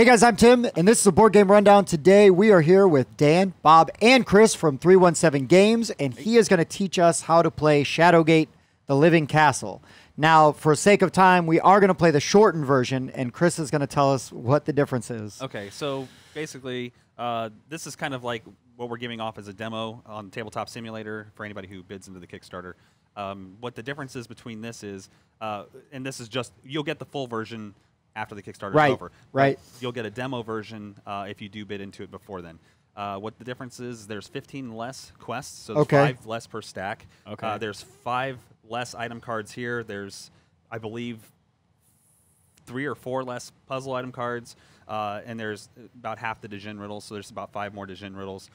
Hey guys, I'm Tim, and this is a board game rundown. Today we are here with Dan, Bob, and Chris from 317 Games, and he is going to teach us how to play Shadowgate The Living Castle. Now, for sake of time, we are going to play the shortened version, and Chris is going to tell us what the difference is. Okay, so basically, uh, this is kind of like what we're giving off as a demo on Tabletop Simulator for anybody who bids into the Kickstarter. Um, what the difference is between this is, uh, and this is just, you'll get the full version after the Kickstarter Right, is over. right. You'll get a demo version uh, if you do bid into it before then. Uh, what the difference is, there's 15 less quests, so there's Okay. five less per stack. Okay. Uh, there's five less item cards here. There's, I believe, three or four less puzzle item cards, uh, and there's about half the Djinn riddles, so there's about five more Djinn riddles.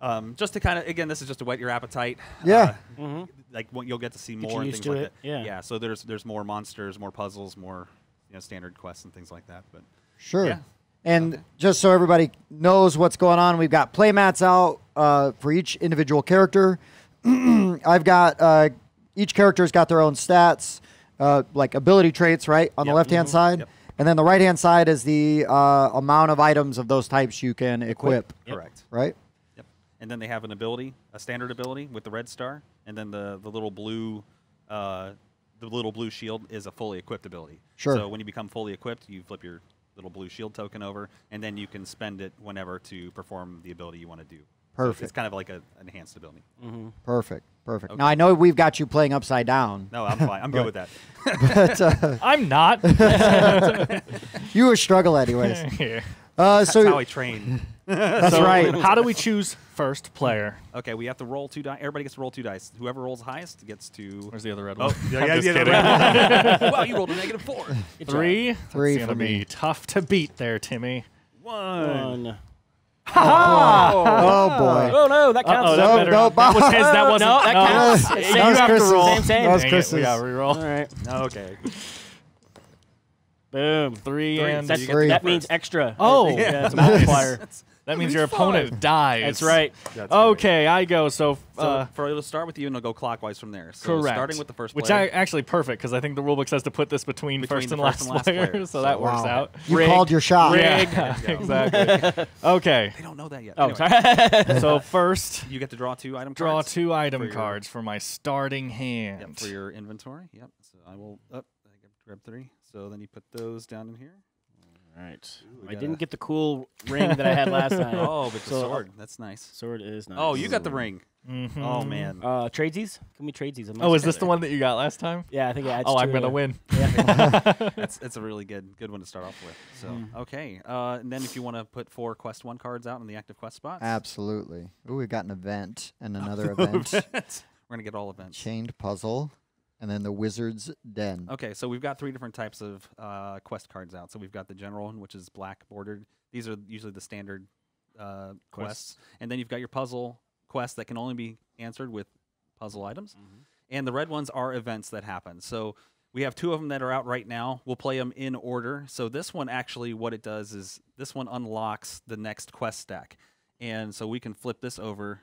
Um, just to kind of, again, this is just to whet your appetite. Yeah. Uh, Like what you'll get to see you more and used things to like it, that. yeah. Yeah. So there's there's more monsters, more puzzles, more you know standard quests and things like that. But Sure. Yeah. And just so everybody knows what's going on, we've got playmats out uh, for each individual character. I've got uh, each character's got their own stats, uh, like ability traits, right, on the left hand Mhm. side. Yep. And then the right hand side is the uh, amount of items of those types you can equip, correct. right? Yep. And then they have an ability, a standard ability with the red star, and then the the little blue, uh, the little blue shield is a fully equipped ability. Sure. So when you become fully equipped, you flip your little blue shield token over, and then you can spend it whenever to perform the ability you want to do. So it's- Perfect. it's kind of like an enhanced ability. Perfect. Perfect. Okay. Now, I know we've got you playing upside down, No, I'm fine. I'm good with that. but uh, I'm not. you would struggle anyways. Here. Uh, That's how I train. that's So, right. How do we choose first player? Okay, we have to roll two dice. Everybody gets to roll two dice. Whoever rolls highest gets to. Where's the other red Oh, one? yeah, I'm yeah, yeah, the kidding. red one. wow, you rolled a negative four. Three. Three That's for me. be tough to beat there, Timmy. One. One. Oh, oh boy. Oh no, that counts. Uh-oh, that No, better no, that was his. That wasn't. No, that no. counts. You It's That was have to Chris's. roll. Same, same. That was Dang it, Chris's. we got reroll. All right. Okay. Boom. Three, Three, and so That's, you get to go that means extra. Oh. yeah, it's a multiplier. That means your opponent dies. That's right. That's Okay, I go. So, So uh, for it'll start with you and it'll go clockwise from there. So correct. starting with the first which. I actually perfect because I think the rulebook says to put this between, Between first and first last, and last player, player. so So- that works out. You Rigged. called your shot. Rig. There you exactly. Okay. they don't know that yet. Oh, Anyway, sorry. So first, You get to draw two item draw cards. two item for your- cards for my starting Yep, hand. for your inventory. Yep. So I will up. I grab three. So then you put those down in here. All right. we I got didn't get the cool ring that I had last time. Oh, but the So- sword. That's nice. Sword is nice. Oh, you got the ring. Mhm. Oh man. Uh, tradesies? Can we tradesies? I'm Oh, is sure this the one that you got last time? Yeah, I think it adds Oh, I'm to gonna the- win. Yeah. That's it's a really good good one to start off with. So Mhm. okay, uh, and then if you want to put four quest one cards out in the active quest spots, Absolutely. Ooh, we got an event and another event. we're gonna get all events. Chained puzzle, and then the wizard's den. Okay, so we've got three different types of uh, quest cards out. So we've got the general one, which is black bordered. These are usually the standard uh, quests, and then you've got your puzzle quests that can only be answered with puzzle items, and the red ones are events that happen. So we have two of them that are out right now. We'll play them in order. So this one actually, what it does is this one unlocks the next quest stack, and so we can flip this over.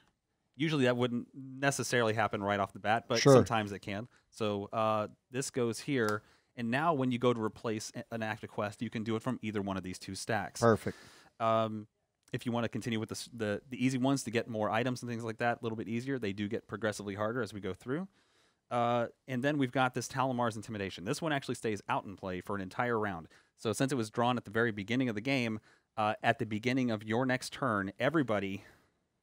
Usually that wouldn't necessarily happen right off the bat, but Sure. sometimes it can. So uh, this goes here, and now when you go to replace an active quest, you can do it from either one of these two stacks. Perfect. Um, if you want to continue with the, the the easy ones to get more items and things like that, a little bit easier. They do get progressively harder as we go through. Uh, and then we've got this Talamar's Intimidation. This one actually stays out in play for an entire round. So since it was drawn at the very beginning of the game, uh, at the beginning of your next turn, everybody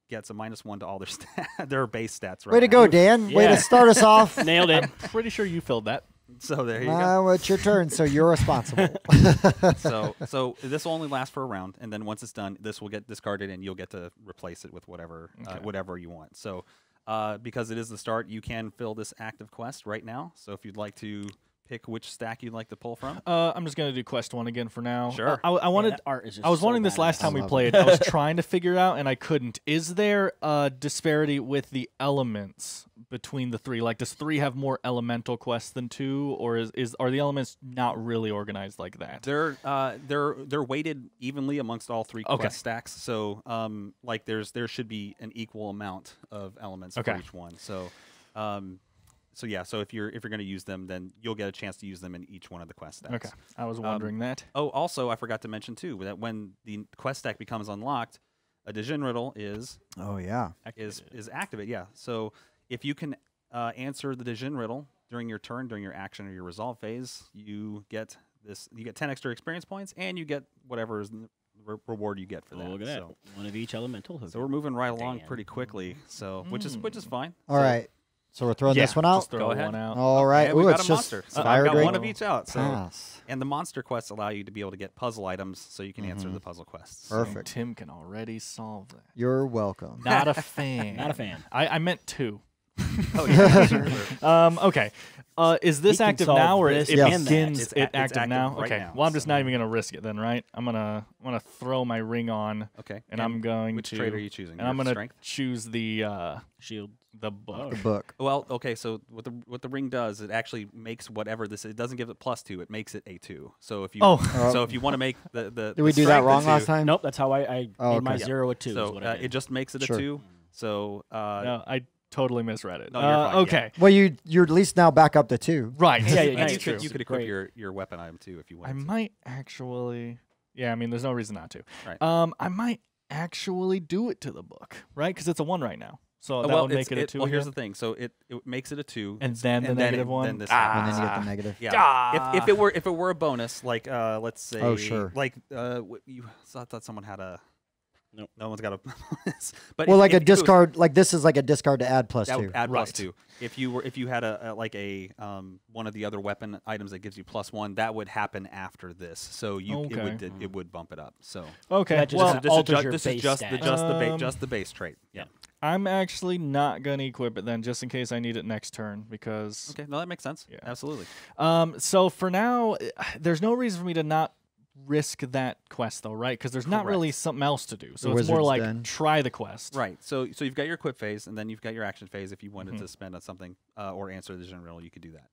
gets a minus one to all their stat, their base stats. Right Way to now. go, Dan. Way to start us off. Nailed it. I'm pretty sure you filled that. So there you go. Now it's your turn, so you're responsible. so so this will only last for a round, and then once it's done, this will get discarded, and you'll get to replace it with whatever uh, whatever you want. So uh, because it is the start, you can fill this active quest right now. So if you'd like to pick which stack you'd like to pull from, Uh, I'm just gonna do quest one again for now. Sure. I, I wanted. that art is just I was so wondering this last time we played. I was trying to figure it out and I couldn't. Is there a disparity with the elements between the three? Like, does three have more elemental quests than two, or is, is are the elements not really organized like that? they're uh, they're they're weighted evenly amongst all three Okay. quest stacks. So um, like there's there should be an equal amount of elements Okay. for each one. So um, so yeah, so if you're if you're going to use them, then you'll get a chance to use them in each one of the quest stacks. Okay, I was Um, wondering that. Oh, also, I forgot to mention too that when the quest stack becomes unlocked, a Djinn riddle is Oh yeah. is is activate. Yeah. So if you can uh, answer the Djinn riddle during your turn, during your action or your resolve phase, you get this. You get ten extra experience points, and you get whatever is re- reward you get for Oh, that. look at that. So, One of each elemental. so we're moving right along Damn. pretty quickly. So which is which is fine. All right. So we're throwing yeah, this one out. Just throw Go ahead. one out. All right. Yeah, we Ooh, got it's a just monster. So fire I've got drake. one of each out. So Pass. and the monster quests allow you to be able to get puzzle items, so you can answer the puzzle quests. So- Perfect. Tim can already solve that. You're welcome. Not a fan. Not a fan. I, I meant two. oh yeah, sure, sure. Um, okay. Uh, is this He active now or this it and that. begins It's it a- it's active, active now? right okay. now, well, I'm just so- not even gonna risk it then, right? I'm gonna I'm gonna throw my ring on, Okay. and, I'm going Which to trait are you choosing? and I'm gonna strength. choose the uh, Shield. The book. The book. Well, okay. So what the what the ring does, it actually makes whatever this. It doesn't give it plus two. It makes it a two. So if you Oh. so if you want to make the the Did we do that wrong last time? Nope, that's how I, I Oh, made my okay. zero a two. is So what uh, I it just makes it a two. So uh, No, I totally misread it. No, you're Uh, fine, yeah. okay. Well, you you're at least now back up to two. Right. Yeah, yeah, and that's you true. could you could equip Great. your your weapon item too if you want. I to. might actually. Yeah, I mean, there's no reason not to. Right. Um, I might actually do it to the book, right? Because it's a one right now, so that well, would make it a two. Well, here's the thing. So it, it makes it a two, and then the and then negative it- one. then this ah, And then you get the negative. Yeah. Ah. If, if it were if it were a bonus, like uh, let's say, Oh, sure. like uh, you so I thought someone had a. Nope. No one's got a bonus. But Well, if- like a if it was- discard. Like this is like a discard to add plus that two. add Right. two. If you were if you had a, a like a um one of the other weapon items that gives you plus one, that would happen after this. So you it would it, it would bump it up. So okay. That just well, is this, alters is, ju- your this base is just the stats. just the ba- Um, just the base trait. Yeah. I'm actually not gonna equip it then, just in case I need it next turn, because Okay. No, that makes sense. Yeah. Absolutely. Um, so for now, there's no reason for me to not risk that quest though, right? Because there's not really something else to do. So The it's more like Den. try the quest. Right. So so you've got your equip phase, and then you've got your action phase. If you wanted Mhm. to spend on something uh, or answer the general, you could do that.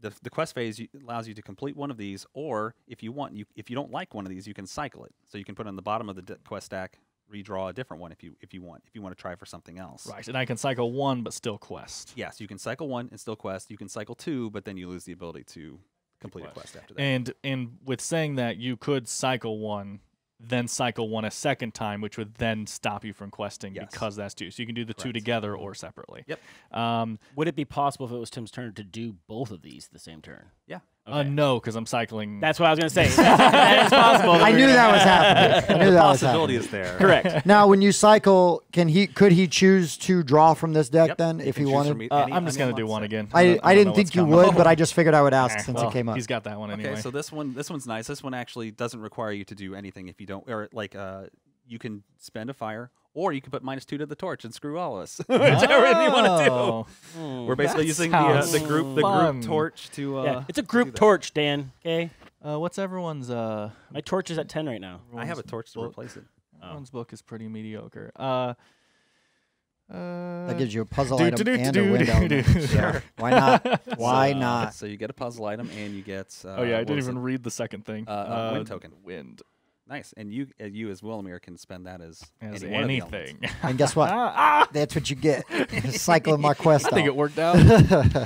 The, the quest phase allows you to complete one of these, or if you want, you if you don't like one of these, you can cycle it. So you can put it on the bottom of the d- quest stack, redraw a different one if you if you want. If you want to try for something else. Right. And I can cycle one, but still quest. Yes, you can cycle one and still quest. You can cycle two, but then you lose the ability to complete a quest after that. And and with saying that, you could cycle one, then cycle one a second time, which would then stop you from questing Yes. because that's two. So you can do the two together or separately. Yep. Um, Would it be possible if it was Tim's turn to do both of these the same turn? yeah. Uh, no, because I'm cycling. That's what I was going to say. that is possible. I knew that was happening. I knew the that was possibility happening. is there. Correct. Now, when you cycle, can he? Could he choose to draw from this deck Yep, then, if can he wanted? from uh, I'm just gonna do one set. again. I, don't- I didn't think you coming. would, but I just figured I would ask since well, it came up. He's got that one anyway. Okay, so this one this one's nice. This one actually doesn't require you to do anything if you don't or like uh you can spend a fire or you can put minus two to the torch and screw all of us. Whichever you want to Oh. do. We're basically using the, uh, the group the fun. group torch to uh yeah, it's a group that. torch, Dan. Okay, Uh, what's everyone's uh? my torch is at ten right now. I have a everyone's torch to replace it. Oh. Everyone's book is pretty mediocre. Uh, uh, that gives you a puzzle do- item do- do- and do- a wind do- element. Why not? Why So, not? So you get a puzzle item and you get uh, oh yeah, I didn't even it? read the second thing. Uh, uh, wind token. Wind Nice. And you uh, you as Willamir can spend that as, as any one of anything. And guess what? ah, That's what you get. Cycling my quest I think out. it worked out.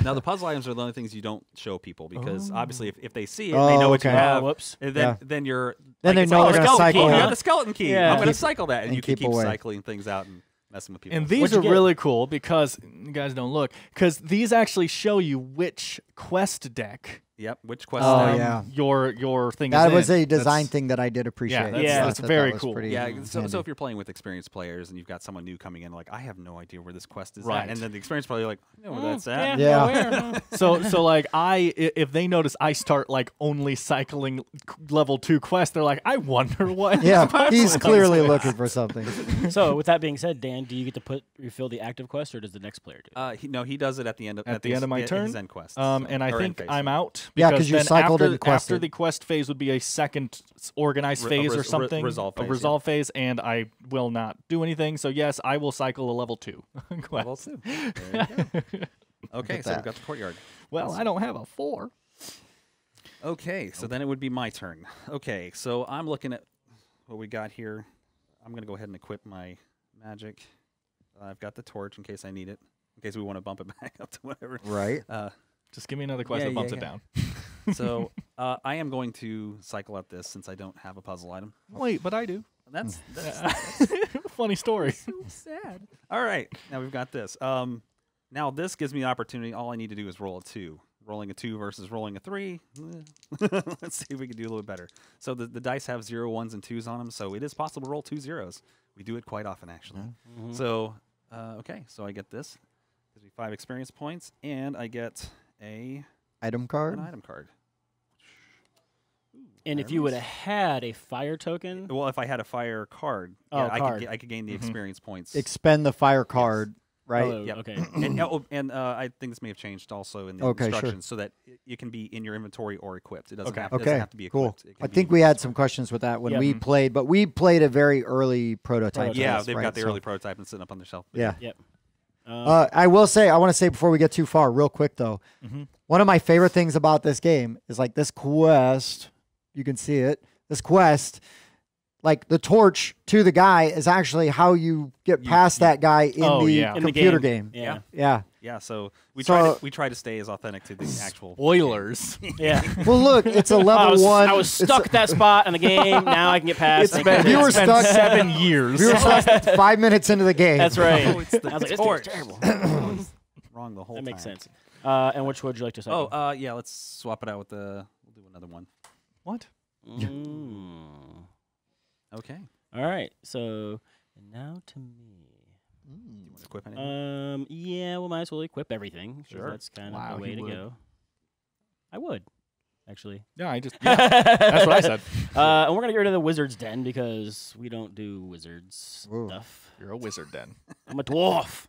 Now the puzzle items are the only things you don't show people because obviously if, if they see it, Oh, they know what you have. Oh, whoops. And then Yeah. then you're Then like, they it's know like, they're oh, gonna skeleton key. cycle You the skeleton key. Yeah. I'm gonna cycle that, and, and you can keep keep away. cycling things out and messing with people. And these What'd are really cool because you guys don't look because these actually show you which quest deck yep. Which quest? Oh, um, yeah. your your thing That is was in. a design That's- thing that I did appreciate. that's- Yeah. I that's very that cool. Yeah, so, handy. so if you're playing with experienced players and you've got someone new coming in, like I have no idea where this quest is Right. at, and then the experienced player like, I know where Mm, that's at. Yeah. nowhere. so so like I i- if they notice I start like only cycling level two quests, they're like, I wonder what. yeah, he's clearly is." looking for something. so with that being said, Dan, do you get to put refill the active quest, or does the next player do? it? Uh, he, no, he does it at the end of At the his- end of my his turn? end quest. Um, so- and I think I'm out. Yeah, 'cause because you then cycled after, and quested. After the quest phase would be a second s- organized Re- phase res- or re- something. resolve a phase, yeah. resolve phase, and I will not do anything. So yes, I will cycle a level two quest. Level two. There you go. Okay, so that. we've got the courtyard. well, I don't have a four. Okay, so then it would be my turn. Okay, so I'm looking at what we got here. I'm going to go ahead and equip my magic. I've got the torch in case I need it. in case we want to bump it back up to whatever. Right. Uh, Just give me another quest Yeah, that bumps yeah, it down. so uh, I am going to cycle out this since I don't have a puzzle item. Wait, but I do. That's, that's Funny story. so sad. All right, now we've got this. Um, now this gives me the opportunity. All I need to do is roll a two. Rolling a two versus rolling a three. Let's see if we can do a little better. So the, the dice have zero ones and twos on them, so it is possible to roll two zeros. We do it quite often, actually. So uh, okay, so I get this. Gives me five experience points, and I get a Item card. an item card. And if you would have had a fire token, Well, if I had a fire card, Oh, yeah, I card. could ga- I could gain the Mhm. experience points. Expend the fire card. Right. Oh, Yep. okay. and oh, and uh, I think this may have changed also in the Okay, sure. instructions, so that it, it can be in your inventory or equipped. It doesn't, Okay. have, it doesn't Okay. have to be Cool. equipped. It can I be think we had some questions with that when Yep. we played, but we played a very early prototype. of Yeah, this, they've right? got the So- early prototype and sitting up on the shelf. but Yeah. Yep. Uh, Uh, I will say, I want to say before we get too far, real quick though, Mhm. one of my favorite things about this game is like this quest. You can see it. This quest, like the torch to the guy, is actually how you get You- past you- that guy in Oh, the yeah. in the computer game. game. Yeah. Yeah. Yeah, so we So- try to we try to stay as authentic to the actual Spoilers. Yeah. Well, look, it's a level I was, one. I was it's stuck at that spot in the game. Now I can get past. It's Thank been, you. You were it's been stuck- seven years. We were stuck five minutes into the game. That's right. Oh, it's the I was like, this torch. terrible. wrong the whole that makes sense. Uh, and which would you like to say? Oh, uh, yeah, let's swap it out with the. We'll do another one. what? Mm. Okay. All right. So and now to me. Do you want to equip anything? Um. Yeah. We might as well equip everything. 'cause Sure. That's kind Wow, of the way to would. go. I would, actually. Yeah, I just. Yeah, that's what I said. Uh, and we're gonna get rid of the wizard's den because we don't do wizards Ooh. stuff. You're a wizard then. I'm a dwarf.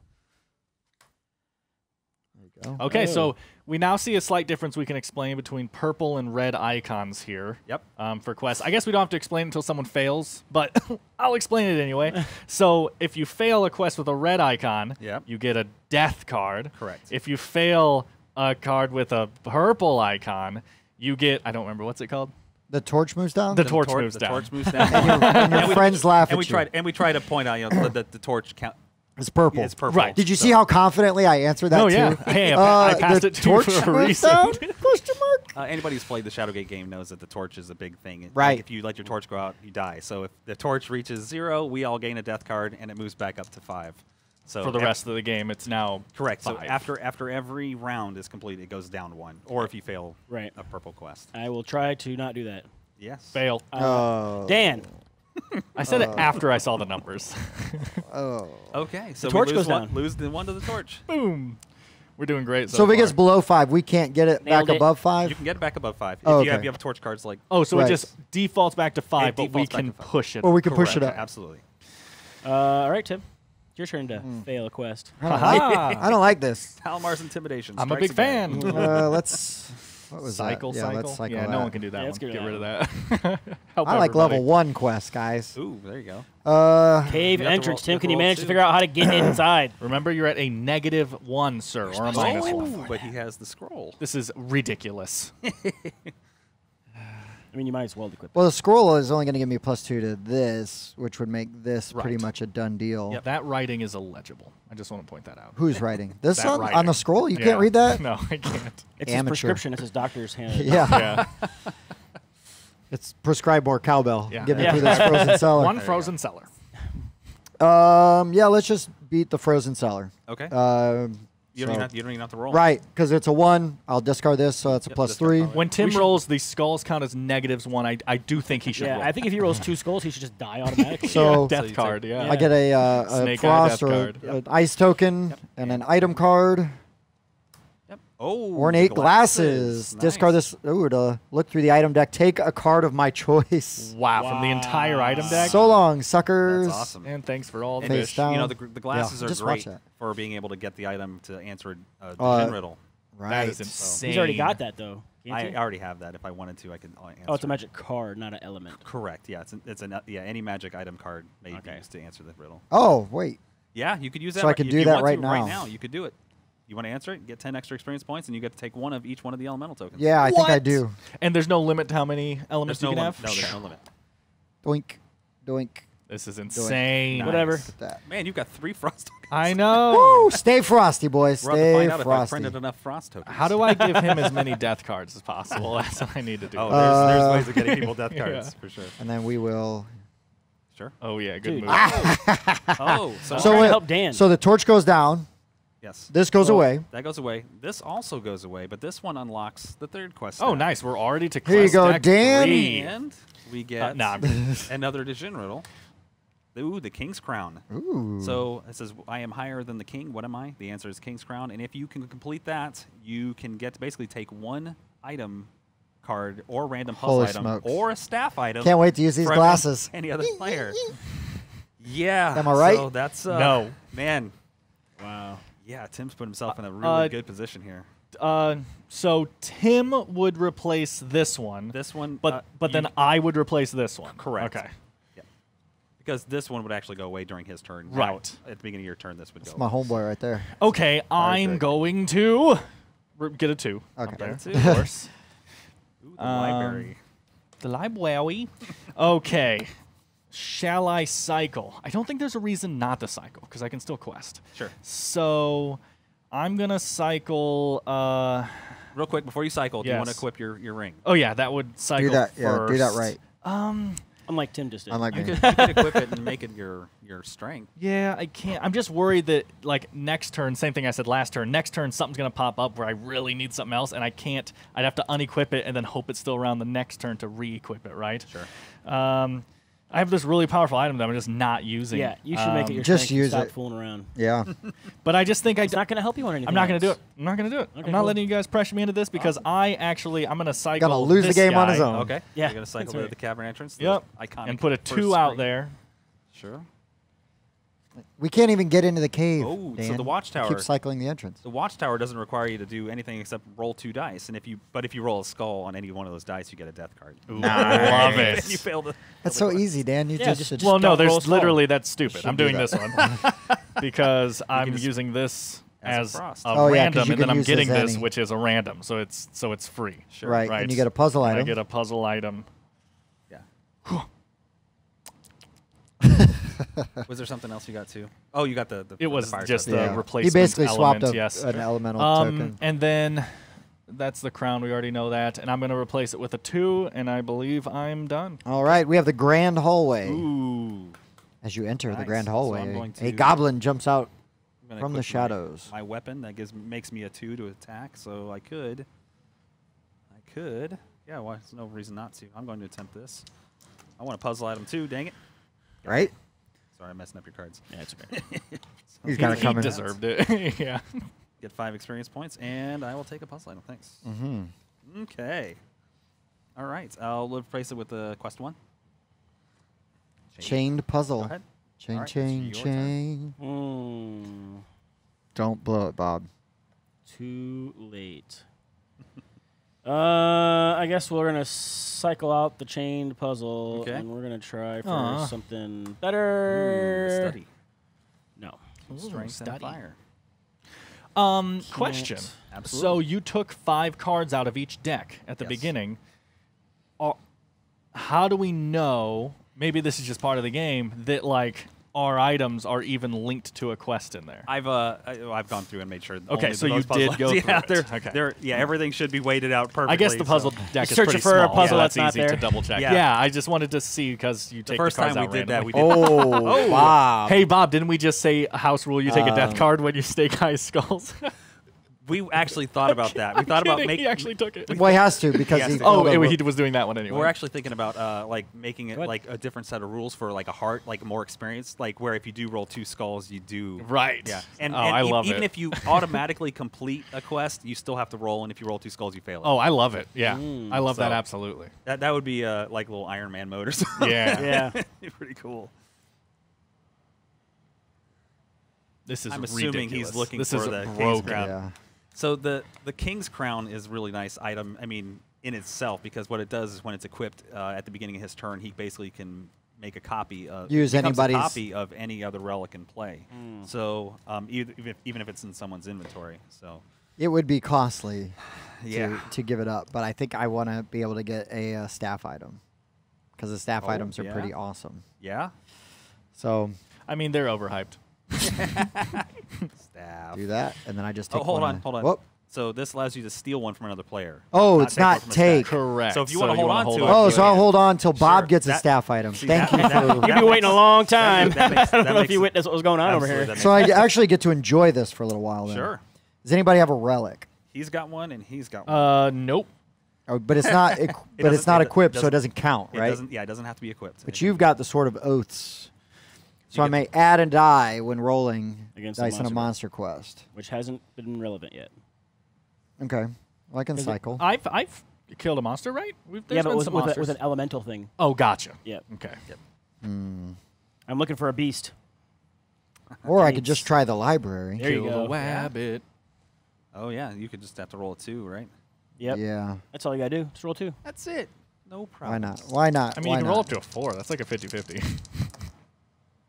There you go. Okay, Oh. so we now see a slight difference we can explain between purple and red icons here. Yep. Um, for quests, I guess we don't have to explain until someone fails, but I'll explain it anyway. so if you fail a quest with a red icon, Yep. you get a death card. Correct. If you fail a card with a purple icon, you get I don't remember what's it called. The torch moves down. The torch moves the down. torch moves down. and your And we- friends laugh and at we you. tried and we try to point out, you know, that the torch count. It's purple. It's purple. Right. Did you so- see how confidently I answered that oh too? yeah, hey, I, Uh, I passed the it to torch you for a reason. down? Question mark. Uh, anybody who's played the Shadowgate game knows that the torch is a big thing. Like, Right. if you let your torch go out, you die. So if the torch reaches zero, we all gain a death card, and it moves back up to five. So For the af- rest of the game, it's now correct. So after after every round is complete, it goes down one. Or if you fail Right. a purple quest. I will try to not do that. Yes. fail. Uh, oh. Dan. I said Uh. it after I saw the numbers. Oh. Okay. So torch we lose goes one, down. lose the one to the torch. Boom. We're doing great. So, So, if it gets below five, we can't get it Nailed back it. above five. You can get it back above five. Oh, if you have okay. you have torch cards like oh, so Right. it just defaults back to five, but we defaults back can to five. push it. or we can push it correct, up. Absolutely. Uh, all right, Tim. Your turn to fail a quest. I don't, like, I don't like this. Talamar's intimidation. I'm a strikes big again. fan. Uh, What was cycle, that? Yeah, cycle. let's cycle yeah, that. no one can do that Yeah, one. let's Get, get rid rid of of that. Help I like everybody. level one quest, guys. Ooh, there you go. Uh, Cave You entrance. roll- Tim, can you to roll manage to figure out how to get inside? Remember, you're at a negative one, sir, or a minus one. but he has the scroll. This is ridiculous. I mean, you might as well equip. well, the scroll is only going to give me plus two to this, which would make this pretty much a done deal. Yeah, that writing is illegible. I just want to point that out. Who's writing this That on, on the scroll? You Yeah. can't read that. No, I can't. It's Amateur. his prescription. It's his doctor's hand. yeah. Yeah. it's prescribe more cowbell. Yeah. Give me Yeah. through this frozen cellar. One frozen cellar. Um, yeah, let's just beat the frozen cellar. Okay. Um, you, don't so- even have, you don't even have to roll. right, because it's a one. I'll discard this, so that's a Yep, three. When Tim should- rolls, the skulls count as negatives one. I, I do think he should Yeah, roll. I think if he rolls two skulls, he should just die automatically. So Death So card, take- yeah. I get a, uh, a Snake frost or card. a- an ice token and an item card. Yep. Oh. Ornate the glasses. Discard Nice. this. Ooh, to look through the item deck. Take a card of my choice. Wow, from the entire item deck. So long, suckers. That's awesome. and thanks for all the And Face You know the, the glasses Yeah, are just great that. for being able to get the item to answer a Uh, division riddle. Right. That is insane. He's already got that though. I already have that. If I wanted to, I could uh, answer. oh, it's a it. magic card, not an element. Correct. Yeah, it's an, it's a yeah. Any magic item card may be Okay. used to answer the riddle. Oh, wait. Yeah, you could use that. So I right- could if do that right to, Right now. now, you could do it. You want to answer it? Get ten extra experience points, and you get to take one of each one of the elemental tokens. Yeah, I think I What? do. And there's no limit to how many There's elements no you can limit. have. No, there's no limit. Doink. Doink. This is insane. Whatever. Look at that. Man, you've got three frost tokens. I know. Woo! Stay frosty, boys. We're about to Stay find out if I frosty. printed enough frost tokens. How do I give him as many death cards as possible? That's what I need to do. Oh, there's, Uh, there's ways of getting people death cards Yeah. for sure. And then we will. Sure. Oh, yeah, good Dude. move. Oh, so, So trying to wait, help Dan. So the torch goes down. Yes, This goes Well, away. that goes away. This also goes away, but this one unlocks the third quest. oh, stack. nice. We're already to quest Here you go, deck Dan. And we get Uh, nah, another Djinn riddle. Ooh, the King's Crown. Ooh. So it says, I am higher than the king. What am I? The answer is King's Crown. And if you can complete that, you can get to basically take one item card or random puzzle Holy item smokes. or a staff item. Can't wait to use these glasses. Any other player. yeah. Am I right? So that's uh, No. Man. wow. Yeah, Tim's put himself in a really Uh, good position here. Uh, so Tim would replace this one, This one, but uh, but then I would replace this one. Correct. Okay. Yeah. because this one would actually go away during his turn. Now, Right. at the beginning of your turn, this would That's go. my homeboy right there. Okay, I'm Perfect. going to get a two. Okay. Up there, Get a of course. Ooh, the Um, library. The library. okay. Shall I cycle? I don't think there's a reason not to cycle because I can still quest. Sure. So I'm gonna cycle. Uh, Real quick, before you cycle, do you want to equip your, your ring? oh yeah, that would cycle Do that. Yeah, do that first. right. Um. Unlike Tim just did. Unlike You me. could, you could equip it and make it your, your strength. Yeah, I can't. I'm just worried that like next turn, same thing I said last turn. Next turn, something's gonna pop up where I really need something else, and I can't. I'd have to unequip it and then hope it's still around the next turn to re-equip it. Right. Sure. Um, I have this really powerful item that I'm just not using. yeah, you should make it Um, your Just strength and use stop it. fooling around. Yeah. But I just think I. It's not going to help you on anything. I'm not going to do it. I'm not going to do it. Okay, I'm not cool. letting you guys pressure me into this because I actually I'm going to cycle. Gonna lose the this game on his own. Okay. Yeah, You're going to cycle to right. the cavern entrance. Yep. Iconic And put a two out screen. there. Sure. We can't even get into the cave. Oh, so Dan. the watchtower- Keep cycling the entrance. The watchtower doesn't require you to do anything except roll two dice, and if you but if you roll a skull on any one of those dice, you get a death card. Love And you it. fail to. That's so the easy, Dan. You Yeah, just, just- should- just Well, no, don't there's slow. literally that's stupid. I'm do doing that. this one because I'm using this As as, a frost. a Oh, yeah, 'cause random, you and then I'm getting this, any. which is a random, so it's so it's free. Sure. right, Right. and you get a puzzle And I get a puzzle item. Yeah. Was there something else you got too? Oh, you got the. the It was the fire just token. the yeah. He replacement basically swapped element, a, yes. an elemental Um, token. and then that's the crown. We already know that, and I'm going to replace it with a two, and I believe I'm done. All right, we have the grand hallway. Ooh. As you enter the grand hallway, going a goblin jumps out from the equip my- shadows. My, weapon that gives makes me a two to attack, so I could. I could. Yeah, well, there's no reason not to. I'm going to attempt this. I want a puzzle item too. Dang it! right? Sorry, I'm messing up your cards. Yeah, it's okay. He's got to he come in. deserved it. yeah. Get five experience points, and I will take a puzzle item. Thanks. Mm-hmm. Okay. All right. I'll replace it with the quest one. Chained puzzle. Go ahead. Chain, All right, it's chain, chain. Hmm. Don't blow it, Bob. Too late. Uh, I guess we're gonna cycle out the chained puzzle, Okay. and we're gonna try for Aw. something Ooh, better. study. No. Strength and study. fire. Um, question. Can't. So Absolutely. you took five cards out of each deck at the Yes. beginning. Are- how do we know? Maybe this is just part of the game that like our items are even linked to a quest in there. I've uh I, I've gone through and made sure. Okay, only so those you puzzle did go items- yeah, through it. they're, Okay. they're yeah everything should be weighted out perfectly. I guess the puzzle so- deck is Searching pretty for a small, puzzle so that's that's not easy there. to double check. Yeah. Yeah. I just wanted to see because you The take first the cards time we out did that, we randomly. did. Oh, Bob. Hey Bob, didn't we just say a house rule? You take a death Um, card when you stake high skulls. We actually thought about that. We I'm thought about kidding, making. he actually took it. Well, he has to because Yes. he. Oh, filled it- over- he was doing that one anyway. We're actually thinking about uh, like making it like a different set of rules for like a heart, like more experience, like where if you do roll two skulls, you do right. Yeah, and, oh, and I e- love even it. if you automatically complete a quest, you still have to roll, and if you roll two skulls, you fail it. oh, I love it. Yeah, Mm. I love that absolutely. that that would be uh, like a little Iron Man mode or something. Yeah. Yeah. pretty cool. This is I'm assuming he's looking this for is the King's broken. Crown. Yeah. So the the King's Crown is a really nice item. I mean, in itself, because what it does is when it's equipped uh, at the beginning of his turn, he basically can make a copy of Use becomes a anybody's- copy of any other relic in play. So um, even if- even if it's in someone's inventory. So It would be costly to, yeah, to give it up, but I think I want to be able to get a uh, staff item because the staff Oh, items are yeah? pretty awesome. yeah. So I mean, they're overhyped. Staff. do that, and then I just Oh, take hold one on, of- hold on. Whoop. So this allows you to steal one from another player. Oh, it's take one not from a take. stack. Correct. So if you wanna hold on to it, Oh, so. I'll hold on till Bob Sure, gets a that- staff item. see, Thank that- you that- for. You've that been waiting a long time. that makes- I don't know if makes- you witnessed what was going on over Absolutely, here. that So I actually get to enjoy this for a little while. Then. Sure. Does anybody have a relic? He's got one and he's got one. Uh, nope. Oh, but it's not. Equ- but it's doesn't- not it equipped, so it doesn't- doesn't count, it right? doesn't. Yeah, it doesn't have to be equipped. But It you've got the sword of oaths. So I may add a die when rolling Against a dice on a monster. monster quest. Which hasn't been relevant yet. Okay. Well, I can Is it- cycle. I've I've killed a monster, right? We've, yeah, there's but been with, some with, a, monsters. with an elemental thing. oh, gotcha. Yep. Okay. Hmm. I'm looking for a beast. or I could just try the library. There you Kill go. the wabbit. Oh yeah, you could just have to roll a two, right? Yep. Yeah. That's all you gotta do. Just roll two. That's it. No problem. Why not? Why not? I mean, Why you can not? roll up to a four. That's like a 50-50.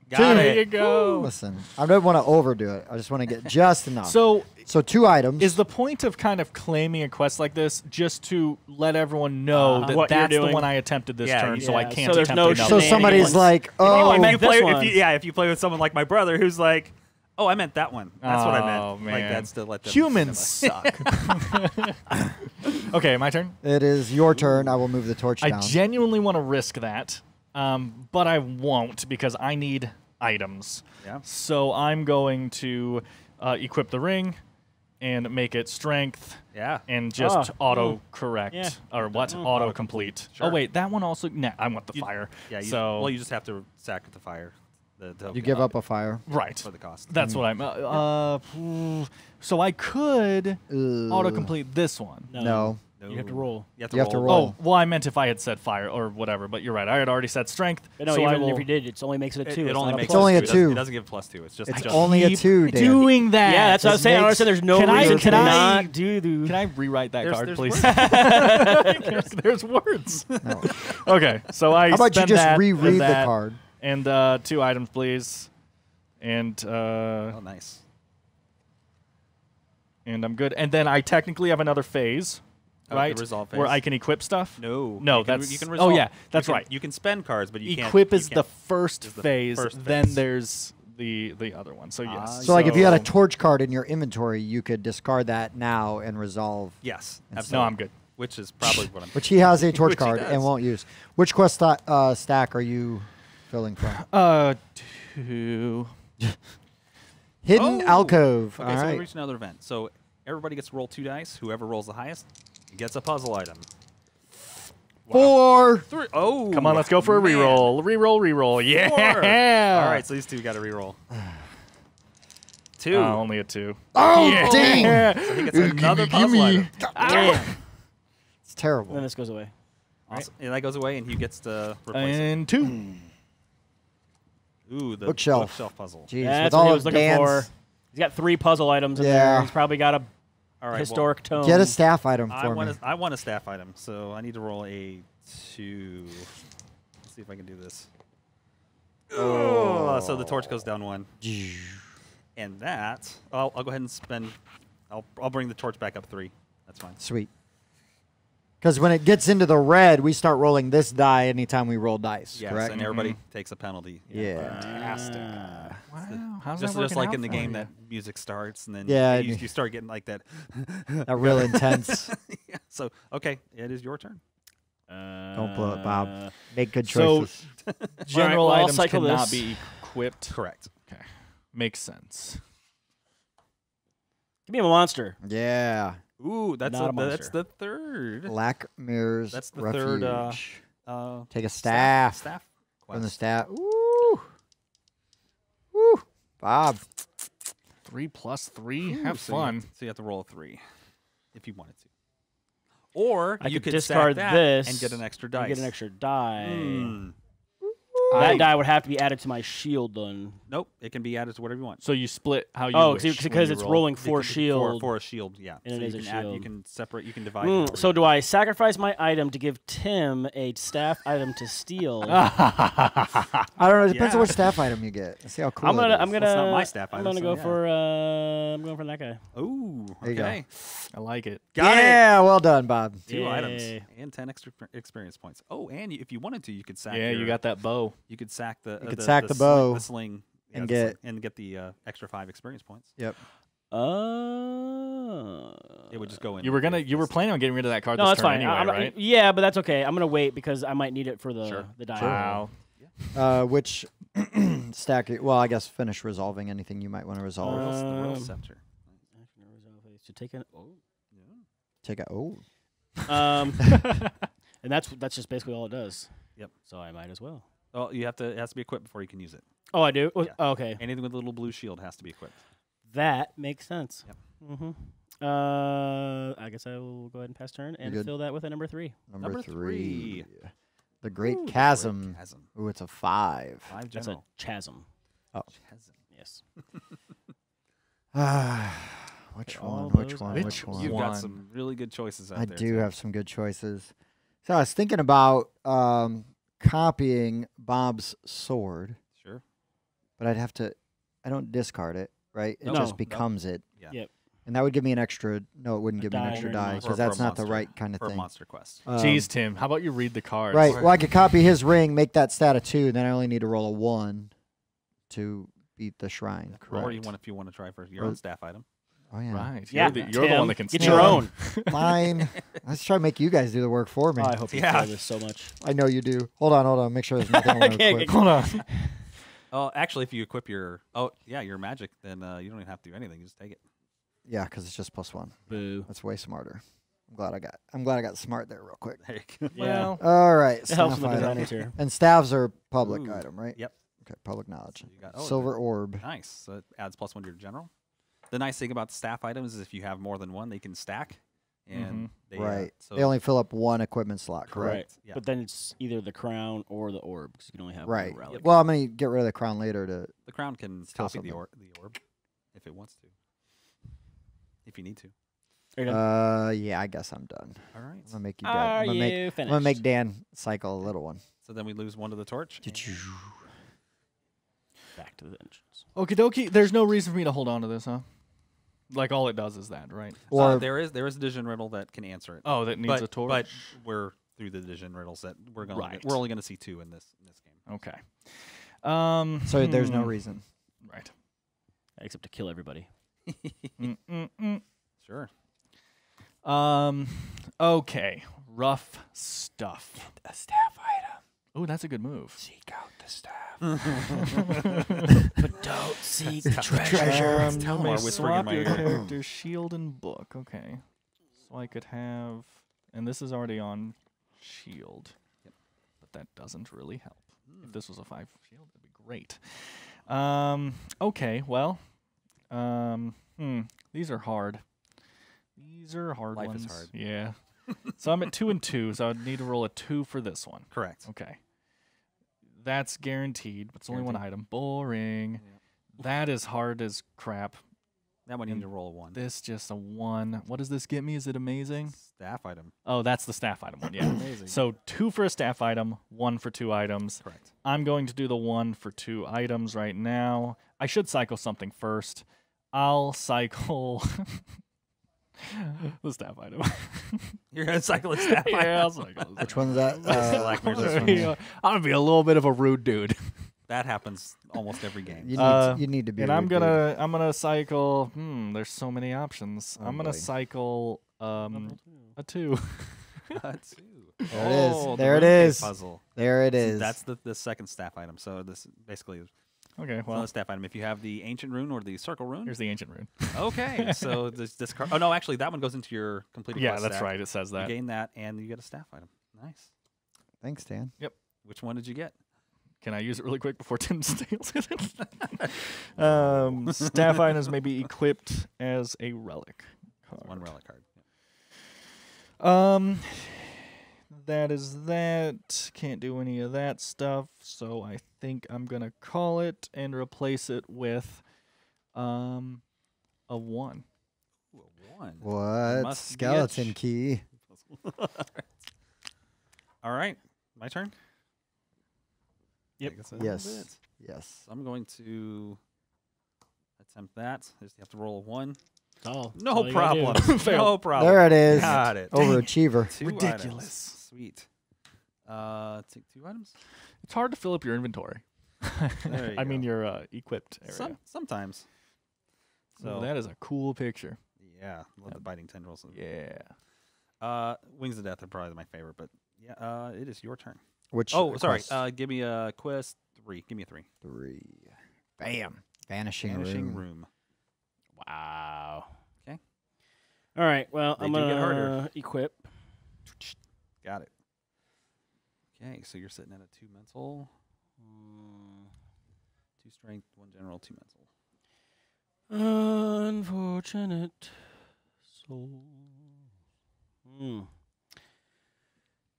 Got there you it. go. Listen, I don't want to overdo it. I just want to get just enough. So, so two items. is the point of kind of claiming a quest like this just to let everyone know Uh, that what that's the one I attempted this Yeah, turn, you- so I can't so there's attempt no another so somebody's like, oh, I if meant you this play, one. if you, yeah, if you play with someone like my brother who's like, oh, I meant that one. That's what I meant. Oh, Like man. that's to let them Humans suck. okay, my turn. it is your turn. I will move the torch I down. genuinely want to risk that, um, but I won't because I need items. Yeah. So I'm going to uh, equip the ring and make it strength Yeah. and just Ah, auto mm. correct Yeah. or what Mm. auto complete. Sure. Oh wait, that one also. Nah, I want the You- fire. Yeah. You, so well, you just have to sack the fire. The, the you give up a fire. right. for the cost. That's what I'm. Uh, uh, mm, so I could auto complete this one. No. No. You have to roll. You have to You have to roll. roll. Oh, well, I meant if I had said fire or whatever, but you're right. I had already said strength. But no, so even will if you did, it only makes it a two. it it's only makes It's only a it doesn't- two. It doesn't give plus two. It's just It's a only a two, Dan. doing that. Yeah, that's what I was This saying. I makes- said there's no Can I- reason can I- not do the. Can I rewrite that There's- card, there's please? words. there's, there's words. No. okay, so I. How about you just that and reread the card? and uh, two items, please, and uh, Oh, nice. and I'm good. And then I technically have another phase, Oh, the right? resolve Where. I can equip stuff. No. No, you can, that's- you can oh, resolve. yeah, that's you can, right. You can spend cards, but you can't. Equip you is the can't- first is the phase. first then phase. there's the the other one. So yes. Ah, So, like, if you had a torch card in your inventory, you could discard that now and resolve. Yes. Absolutely. no, I'm good. Which is probably what I'm. Which he has a torch card and won't use. Which quest sta- uh, stack are you filling from? Uh, two. Hidden Oh! alcove. Okay, All so we right. reach another event. So everybody gets to roll two dice. Whoever rolls the highest gets a puzzle item. Four. Three. Oh, Come on, let's go for a man. reroll. Reroll, reroll. Yeah. Four. All right, so these two got a reroll. Two. Uh, only a two. Oh, Yeah. dang. so he gets another puzzle item. Damn. It's And terrible. then this goes away. Awesome. And that goes away, and he gets to replace And two. it. Ooh, the Bookshelf. bookshelf puzzle. Jeez, That's what all he was looking Dan's, for. He's got three puzzle items in Yeah. there. He's probably got a All right, historic tome. get a staff item Well, I for want me. a, I want a staff item, so I need to roll a two. Let's see if I can do this. Oh, so the torch goes down one, and that I'll, I'll go ahead and spend. I'll I'll bring the torch back up three. That's fine. Sweet. Because when it gets into the red, we start rolling this die anytime we roll dice. Yes, correct? and everybody takes a penalty. Yeah. Fantastic. Ah. Wow. How's Just that just like out in the game, you? that music starts, and then Yeah, you, you start getting like that. That real intense. yeah, so okay, it is your turn. Don't blow it, Bob. Uh, Make good So- choices. General well, I'll items cannot this. be equipped. Correct. Okay. Makes sense. Give me a monster. yeah. Ooh, that's a, a that's the third. Black mirrors. That's the refuge. third, uh, Uh, Take a staff, Staff. from the staff. Ooh. Woo. Bob. Three plus three. Ooh, Have so you fun. so you have to roll a three, if you wanted to. Or I you could could discard that this and get an extra You get an extra die. Hmm. That die would have to be added to my shield then. Nope, it can be added to whatever you want. So you split how you Oh, wish because you it's roll. rolling It for can be shield. For, for a shield, yeah. And so it you is a can add, you shield. can separate. You can divide. Mm, however so you do. I sacrifice my item to give Tim a staff item to steal? I don't know. It depends Yeah. on which staff item you get. Let's see how cool I'm gonna, it is. I'm gonna, Well, it's not my staff I'm item, gonna so go yeah. for, uh, I'm going for that guy. Ooh, There you go. okay. I like it. Got it. yeah, well done, Bob. Two items Yay. and ten extra per- experience points. Oh, and you, if you wanted to, you could sack. Yeah, your, you got that bow. You could sack the. uh, could the, sack the sling- bow the sling, yeah, and the sling- get- and get the uh, extra five experience points. Yep. Uh, It would just go in. You were gonna. You were planning on getting rid of that card. No, this that's turn fine. Anyway, I'm- right? Yeah, but that's okay. I'm gonna wait because I might need it for the Sure. the die. Wow. Uh, which stack? you- Well, I guess finish resolving anything you might want to resolve. Royal, the Royal Um, Scepter. To take an oh. Yeah. Take a oh. Um, and that's that's just basically all it does. Yep. So I might as well. Oh, you have to. It has to be equipped before you can use it. Oh, I do. Yeah. Oh, okay, Anything with a little blue shield has to be equipped. that makes sense. Yep. Mm-hmm. Uh, I guess I will go ahead and pass turn and good. fill that with a number three. Number, Number three. three. The Great Ooh, the Great Chasm. Chasm. Ooh, it's a five. Five That's general. a chasm. Chasm. Yes. Ah, which all one? Which one? items. Which one? You've got some really good choices out I there. I do too. have some good choices. So I was thinking about um, copying Bob's sword, Sure. but I'd have to. I don't discard it, right? It No, just no. becomes it, Yeah. Yep. and that would give me an extra. No, it wouldn't A give me an die extra or die monster. because For- for a that's not the monster. right kind of For a thing. monster quest. Um, Jeez, Tim, how about you read the cards? Right. Well, I could copy his ring, make that stat a two, then I only need to roll a one to beat the shrine. Correct. Or you Correct. want if you want to try for your Or- own staff item. Oh yeah. Right. Yeah. You're, the, you're the one that can get your own. Mine. Let's try to make you guys do the work for me. Oh, I hope you Yeah. feel this so much. I know you do. Hold on, hold on. Make sure there's nothing I want to can't Hold on. Oh, actually, if you equip your oh yeah your magic, then uh, you don't even have to do anything. You just take it. Yeah, because it's just plus one. Boo. That's way smarter. I'm glad I got. I'm glad I got smart there real quick. There you go. Yeah. Well, All right. It helps staff with the item. And staves are public Ooh. item, right? Yep. Okay, public knowledge. So you got- oh, Silver orb. Nice. So it adds plus one to your general. The nice thing about the staff items is if you have more than one, they can stack. And they, uh, right. so they only fill up one equipment slot, correct? Right. Yeah. But then it's either the crown or the orb because you can only have Right. one relic. Well, I'm gonna get rid of the crown later to. the crown can Still copy the, or- the orb if it wants to. If you need to. You? Uh, yeah, I guess I'm done. All right. I'm gonna make you. guys- Are I'm gonna make. you I'm gonna make Dan cycle a little one. So then we lose one to the torch. and- Back to the entrance. Okie dokie. There's no reason for me to hold on to this, huh? Like all it does is that, right? Uh, there is there is a division riddle that can answer it. Oh, that needs but, a torch. But we're through the division riddles that we're going. Right. We're only going to see two in this in this game. okay. Um. so there's no hmm. reason. Right. Except to kill everybody. Mm, mm, mm. Sure. Um. Okay. Rough stuff. A staff item. Oh, that's a good move. Seek out the staff. But don't seek the treasure. Um, Tell me, may while whispering in swap my your ear. character's shield and book. Okay. So I could have, and this is already on shield, yep. but that doesn't really help. If this was a five shield, that'd be great. Um. Okay. Well. Um. Hmm. These are hard. These are hard Life is ones. hard. Yeah. so I'm at two and two, so I'd need to roll a two for this one. Correct. Okay. That's guaranteed, but it's only one item. Boring. That is hard as crap. That one you need to roll a one. This just a one. What does this get me? Is it amazing? Staff item. Oh, that's the staff item one. Yeah. Amazing. so two for a staff item, one for two items. Correct. I'm going to do the one for two items right now. I should cycle something first. I'll cycle the staff item. You're gonna cycle a staff yeah, item. I'll cycle the Which one's that? Uh, Black Mirror's this this one. Yeah, I'm gonna be a little bit of a rude dude. That happens almost every game. You need, Uh, you need to be. and a I'm rude gonna I'm gonna cycle. Hmm, there's so many options. Oh, I'm gonna boy. cycle um a two. That's two. There it is. Oh, There it Runecave. Puzzle. There it See. That's the, the second staff item. So this basically is okay, well, well the staff item. If you have the ancient rune or the circle rune, here's the ancient rune. okay. so this this card. Oh no, actually that one goes into your completed. yeah, quest that's stack. right. It says that. You that. gain that, and you get a staff item. Nice. Thanks, Dan. Yep. Which one did you get? Can I use it really quick before Tim steals it? um, staff items may be equipped as a relic. One relic card. Um, that is that. Can't do any of that stuff. So I think I'm going to call it and replace it with um, a 1. Ooh, a one. What? Must Skeleton key. All right. My turn? Yep. Yes. Yes. I'm going to attempt that. I just have to roll a 1 all. No all you gotta do. problem. No problem. There it is. Got it. Overachiever. Two Ridiculous. items. Sweet. Uh, take two items. It's hard to fill up your inventory. You I mean go. your uh, equipped area. Some, sometimes. so So that is a cool picture. yeah, love the biting tendrils. Yeah. Uh, Wings of Death are probably my favorite, but yeah, uh, it is your turn. Which? Oh, sorry. Uh, give me a quest three. Give me a three. three. Bam. Vanishing, Vanishing room. room. Wow. 'Kay. All right. Well, They I'm gonna get harder. equip. Got it. Okay, so you're sitting at a two mental, Mm, two strength, one general, two mental. Unfortunate soul. Hmm.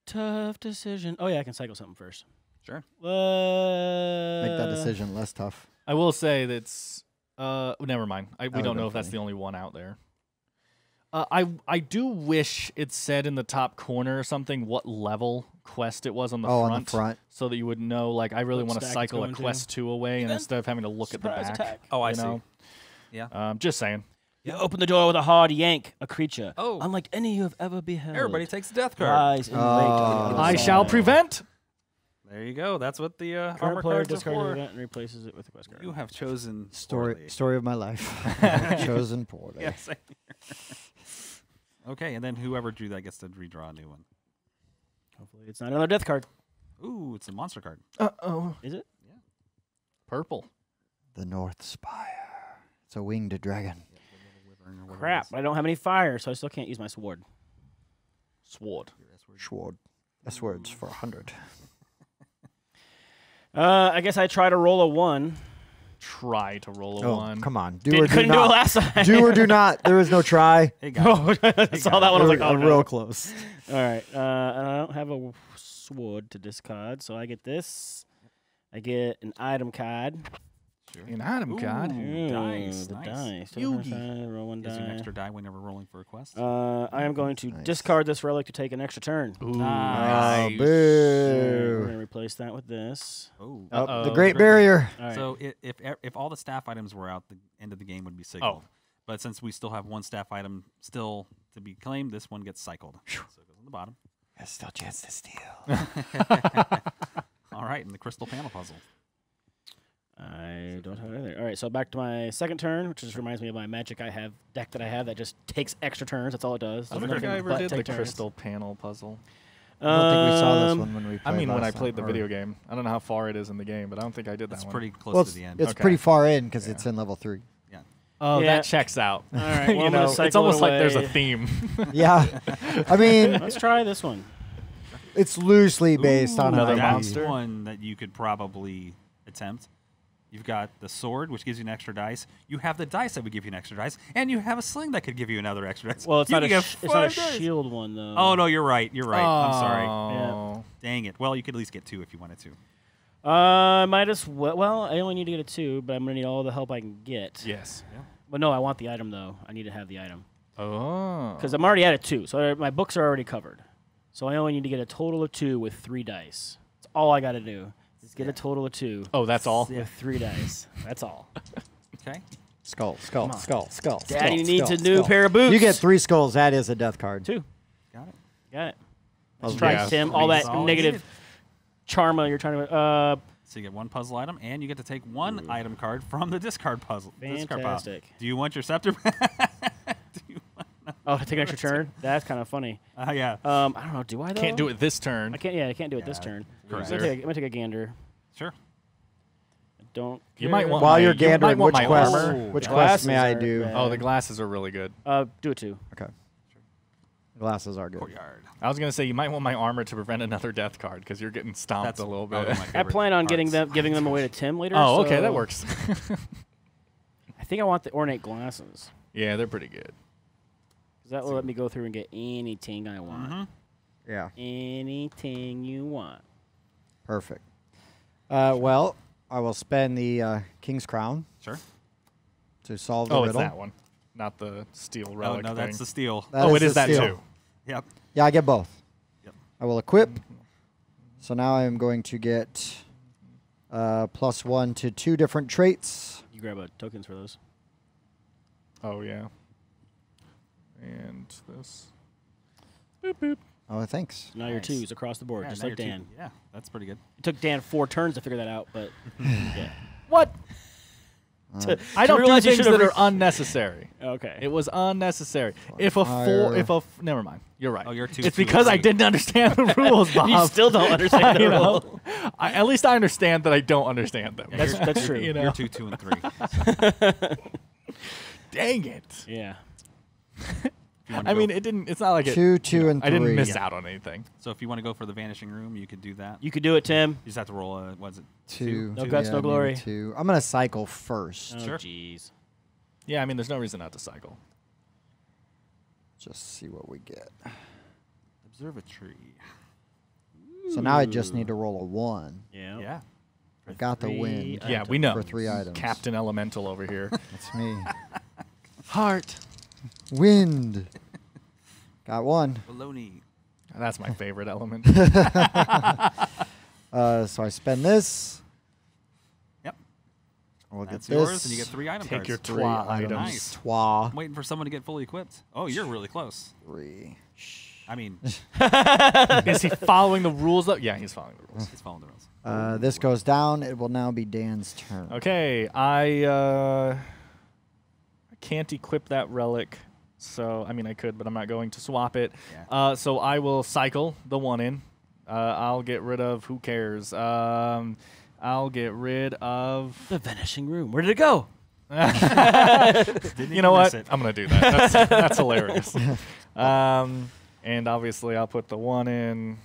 Tough decision. Oh yeah, I can cycle something first. Sure. Uh, Make that decision less tough. I will say that's uh never mind. I, we would've don't know been if that's funny. the only one out there. Uh, I I do wish it said in the top corner or something what level quest it was on the oh, front, on the front. so that you would know. Like I really want to cycle a going to. quest two away, and Event. instead of having to look at the back. attack. Oh, I you see. know? Yeah. Um, just saying. You open the door with a hard yank, a creature, Oh. unlike any you have ever beheld. Everybody takes a death card. lies in wait on the Oh. I shall prevent. There you go. That's what the uh, Current armor player cards are discards an for. event and replaces it with a quest card. You have chosen Story poorly. story of my life. Chosen poorly. Yeah, same okay, and then whoever drew that gets to redraw a new one. Hopefully, it's not another death card. Ooh, it's a monster card. Uh oh. Is it? Yeah. Purple. The North Spire. It's a winged dragon. Yeah, the little wyvern or whatever it Crap! I don't have any fire, so I still can't use my sword. Sword. Your S word. Sword. S words for a hundred. Uh, I guess I try to roll a one. Try to roll a Oh, one. come on. Do Did, or do couldn't do it last time. do or do not. There is no try. Hey, guys. Oh, I saw that one. I was like, We're, oh no. real close. All right. Uh, and I don't have a sword to discard, so I get this. I get an item card. Sure. An item card. Ooh, Ooh, dice, The nice. dice. Yugi. Yugi. Roll one Gives you an extra die whenever rolling for a quest. Uh, I am going to Nice. discard this relic to take an extra turn. Ooh. Nice. Oh, So we're gonna replace that with this. oh. Oh, Uh-oh. the Great Barrier. All right. So i- if e- if all the staff items were out, the end of the game would be signaled. But since we still have one staff item still to be claimed, this one gets cycled. So it goes on the bottom. There's still a chance to steal. All right, and the crystal panel puzzle. I don't have anything. All right, so back to my second turn, which just reminds me of my magic I have deck that I have that just takes extra turns. That's all it does. I Does don't think I ever but did the turns. crystal panel puzzle. I don't think we saw this Um, one when we I mean, when I played the video game. I don't know how far it is in the game, but I don't think I did that That's one. pretty close Well, to it's, the end. it's Okay. pretty far in because Yeah. it's in level three. Yeah. Oh, Yeah. that checks out. All right, well, you know, it's cycle it almost like there's a theme. Yeah. I mean, Let's try this one. it's loosely based on Another an that's IP. monster? one that you could probably attempt. You've got the sword, which gives you an extra dice. You have the dice that would give you an extra dice, and you have a sling that could give you another extra dice. Well, it's You not a sh- it's not a dice. shield one though. Oh no, you're right. You're right. I'm sorry. Oh. Dang it. Well, you could at least get two if you wanted to. Uh, I might as well. Well, I only need to get a two, but I'm gonna need all the help I can get. Yes. But no, I want the item though. I need to have the item Oh. because I'm already at a two, so my books are already covered. So I only need to get a total of two with three dice. That's all I got to do. Is get a total of two Oh, that's all. with three dice. That's all. Okay. Skull, skull, Come on. skull, skull. Daddy skull, needs skull, a new skull. pair of boots. You get three skulls. That is a death card. two. Got it. Got it. Let's try yeah. Tim. All that Three's all negative needed. charma you're trying to. Uh, So you get one puzzle item, and you get to take one item card from the discard puzzle. discard pile. Fantastic. Do you want your scepter? back? You oh, take an extra turn. That's kind of funny. uh, yeah. Um, I don't know. Do I though? Can't do it this turn. I can't. Yeah, I can't do it this turn. correct. I'm gonna, take, I'm gonna take a gander. Sure. I don't. You might care. want While my- you're you might gandering, want which my quest? armor. Which Yeah. quest may Glasses I are do? bad. Oh, the glasses are really good. Uh, do it too. Okay. Glasses are good. Courtyard. I was gonna say you might want my armor to prevent another death card because you're getting stomped That's a little bit. I plan on getting them, giving them away to Tim later. oh, okay, that so works. I think I want the ornate glasses yeah, they're pretty good. because that will let me go through and get anything I want. Mhm. Yeah. Anything you want. Perfect. Uh, well, I will spend the uh, King's Crown Sure. to solve the Oh, it's riddle. that one, not the steel Oh relic no, thing. that's the steel. That oh, is it is the that steal. too. Yep. Yeah, I get both. Yep. I will equip. So now I am going to get uh, plus one to two different traits. You grab a tokens for those. Oh yeah. And this. Boop boop. Oh, thanks. Now your Nice. twos across the board, Yeah, just now like you're two- Dan. Yeah, that's pretty good. It took Dan four turns to figure that out, but yeah. What? Uh, to- I to don't do realize you things should've that are re- unnecessary. Okay. It was unnecessary. If a Fire. four, if a f- never mind. You're right. Oh, you're two, It's two, because I three. didn't understand the rules, Bob. you still don't understand the You know? rule. I, at least I understand that I don't understand them. Yeah, That's you're- that's true. you know. You're two, two, and three. Dang it. Yeah. If you wanna I mean, it didn't. It's not like it. Two, two, and three. I didn't miss Yeah. out on anything. so if you want to go for the vanishing room, you could do that. You could do it, Tim. You just have to roll a what is it? Two. No guts, no glory. Two. I'm gonna cycle first. Oh, Sure. jeez. Yeah, I mean, there's no reason not to cycle. Just see what we get. Observatory. So now I just need to roll a one. Yeah. Yeah. I got the three wind. Yeah, we know. For three items. Captain Elemental over here. That's me. Heart. Wind. Got one. Baloney. That's my favorite element. Uh, so I spend this. Yep. We'll get That's this. yours, and you get three item Take cards. your Three Twa items. items. Nice. Twa. I'm waiting for someone to get fully equipped. Oh, you're really close. Three. I mean, Is he following the rules? Though? Yeah, he's following the rules. he's following the rules. Uh, this goes down. It will now be Dan's turn. Okay, I uh, I can't equip that relic, so I mean I could, but I'm not going to swap it. Yeah. Uh, so I will cycle the one in. Uh, I'll get rid of who cares. Um, I'll get rid of. The vanishing room. Where did it go? You know what? It. I'm gonna do that. That's, that's hilarious. Um, and obviously I'll put the one in.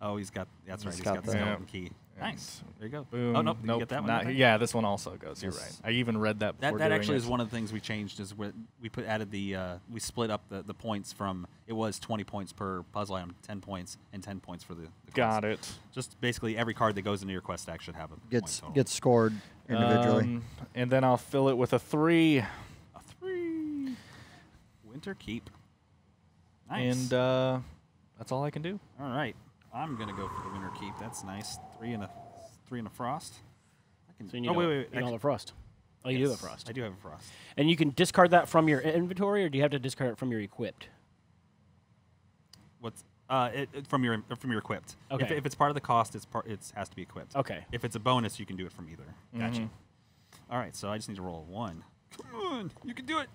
Oh, he's got. That's right. He's He's got got the the- skeleton key. Nice. There you go. Boom. Oh nope. Did nope. get that one? not- yeah, this one also goes. You're Yes. right. I even read that. That, before that doing actually it. is one of the things we changed is we, we put added the uh, we split up the, the points from it was 20 points per puzzle item 10 points and 10 points for the, the Got quest. it. just basically every card that goes into your quest stack should have a Gets point total. gets scored individually. Um, and then I'll fill it with a three. a three winter keep nice And uh, that's all I can do. all right I'm gonna go for the winter keep that's nice three and a three and a frost I can, So you need oh a- wait wait, you wait. don't have a frost. Oh, you do have a frost. I do have a frost And you can discard that from your inventory, or do you have to discard it from your equipped? what's uh it, it- from your from your equipped if, Okay. if it's part of the cost it's part it has to be equipped Okay. If it's a bonus, you can do it from either. Gotcha. Mhm. All right, so I just need to roll a one. Come on, you can do it.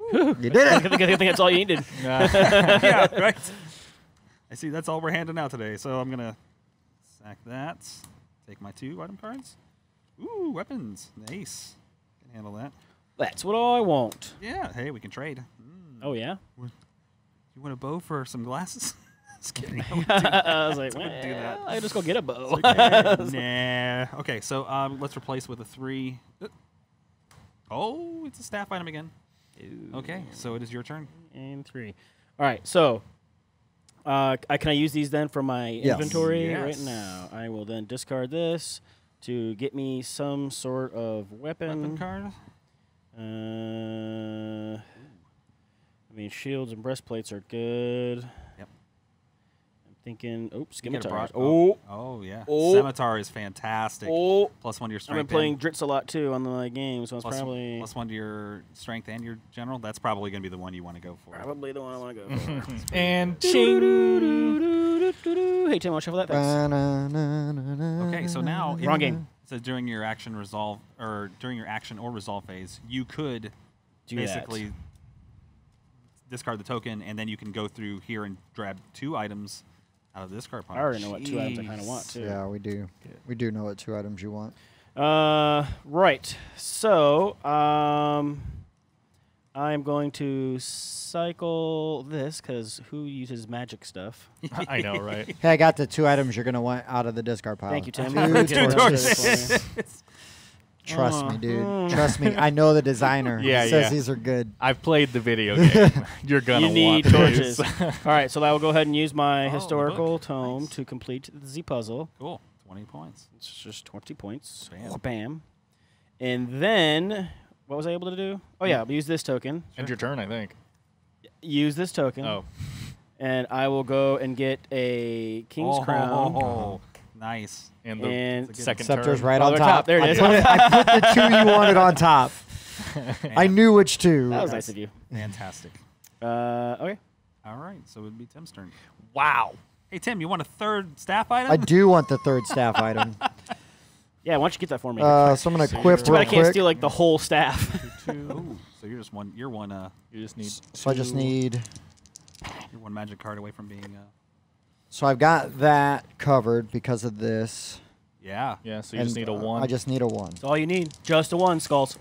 you did it. I think that's all you needed. yeah, right. I see. That's all we're handing out today. So I'm gonna sack that. Take my two item cards. Ooh, weapons. Nice. Can handle that. That's what I want. Yeah. Hey, we can trade. Mm. Oh yeah. You want a bow for some glasses? just kidding. I I was like, I do that. I just go get a bow. that. nah. Okay, so um, let's replace with a three. Uh, Oh, it's a staff item again. Okay, so it is your turn. and three. All right, so uh, I, can I use these then for my Yes. inventory right now? I will then discard this to get me some sort of weapon. Weapon card. Uh, I mean, shields and breastplates are good. Yep. I'm thinking, oops, You get a scimitars. Oh. oh, Oh yeah. Oh. Scimitar is fantastic. oh. Plus one to your strength. I've been playing and, Drizzt a lot too on my game, so it's plus, probably plus one to your strength and your general. That's probably going to be the one you want to go for. probably the one I want to go for. and ching. hey Tim, I'll shuffle that. Thanks. Okay, so now if- Wrong game. So during your action resolve or during your action or resolve phase, you could Do basically that. discard the token, and then you can go through here and grab two items out of this card pile. I already know what two items I kind of want too. Yeah, we do. We do know what two items you want. Uh, right. So, um, I'm going to cycle this because who uses magic stuff? I know, right? Hey, I got the two items you're gonna want out of the discard pile. Thank you, Tim. Two for torches. those for me. Trust me, Uh, dude. mm. Trust me. I know the designer. Yeah, he says yeah. these are good. I've played the video game. You're gonna You need torches. All right, so I will go ahead and use my Oh, historical tome Nice. to complete the Z puzzle. Cool. Twenty points. It's just 20 points. Bam. Bam. And then, what was I able to do? Oh, yeah, I'll use this token. End your turn, I think. Use this token. Oh, And I will go and get a King's oh, Crown. Oh, oh, nice. and the And second Scepter's turn. right on they're top. top. There it I is. Put, I put the two you wanted on top. I knew which two. That was nice of you. Fantastic. Uh, okay. All right, so it would be Tim's turn. Wow. Hey Tim, you want a third staff item? I do want the third staff item. Yeah, why don't you get that for me? Uh, so I'm gonna Too equip bad real I can't quick. steal like the whole staff. Ooh, so you're just one. You're one. Uh, You just need. So I just need. you're one magic card away from being. Uh, So I've got that covered because of this. yeah. Yeah, so you just need a one. I just need a one. That's all you need. Just a one, skulls.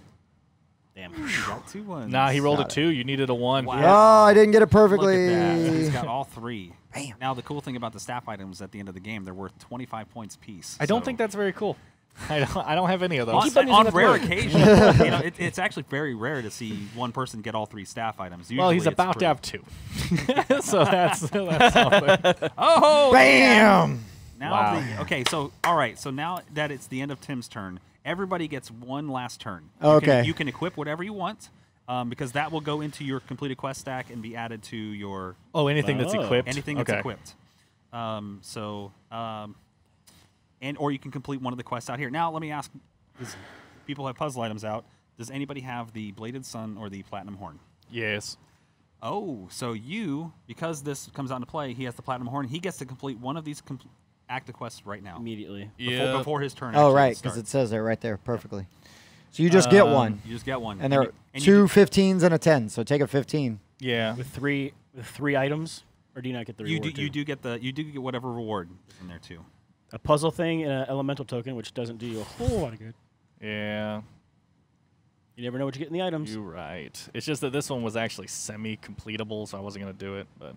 Damn. You got two ones. Nah, he rolled a Got it. two. You needed a one. Wow. Oh, I didn't get it Look perfectly. at that. He's got all three. Bam. Now the cool thing about the staff items at the end of the game, they're worth 25 points apiece. I don't think that's very cool. I don't. I don't have any of those. on, on using on that rare word. occasion, you know, it, it's actually very rare to see one person get all three staff items. well, he's Usually it's about to have two. so that's that's something. Oh, Bam! Now, Wow. the, okay, so all right, so now that it's the end of Tim's turn, everybody gets one last turn. You Okay. Can, you can equip whatever you want, um, because that will go into your completed quest stack and be added to your Oh, anything that's Oh. equipped. anything that's okay. equipped. Um, so, um, and or you can complete one of the quests out here. Now, let me ask: Does people have puzzle items out? Does anybody have the bladed sun or the platinum horn? Yes. Oh, so you, because this comes out into play, he has the platinum horn. He gets to complete one of these compl- active quests right now. Immediately. Before, Yeah. before his turn. Oh, right, because it says it right there perfectly. So you just get Um, one. You just get one. And there you- are and two do- 15s and a 10. So take a 15. Yeah. With three with three items, or do you not get the You reward? do, you do get the you do get whatever reward is in there too. A puzzle thing and an elemental token, which doesn't do you a whole lot of good. Yeah. You never know what you get in the items. You're right. It's just that this one was actually semi-completable, so I wasn't gonna do it. But,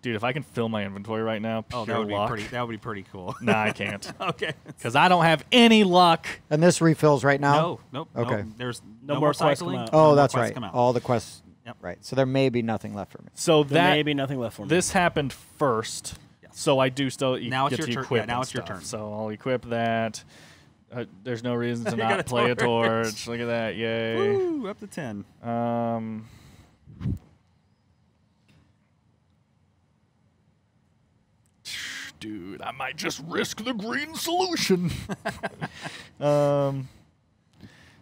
dude, if I can fill my inventory right now, pure Oh, that would luck. be pretty. That would be pretty cool. nah, I can't, okay. because I don't have any luck. And this refills right now? No, nope. Okay. nope. There's No no, more more quests come cycling. out. Oh, no Oh, more that's quests right. Come out. All the quests. Yep. Right. So there may be nothing left for me. So There that may be nothing left for me. this happened first. So I do still e- Now it's your turn- yeah, now it's your turn. So I'll equip that. Uh, there's no reason to got a not play a torch. torch. Look at that! Yay! Woo, up to ten. Um, dude, I might just risk the green solution. um,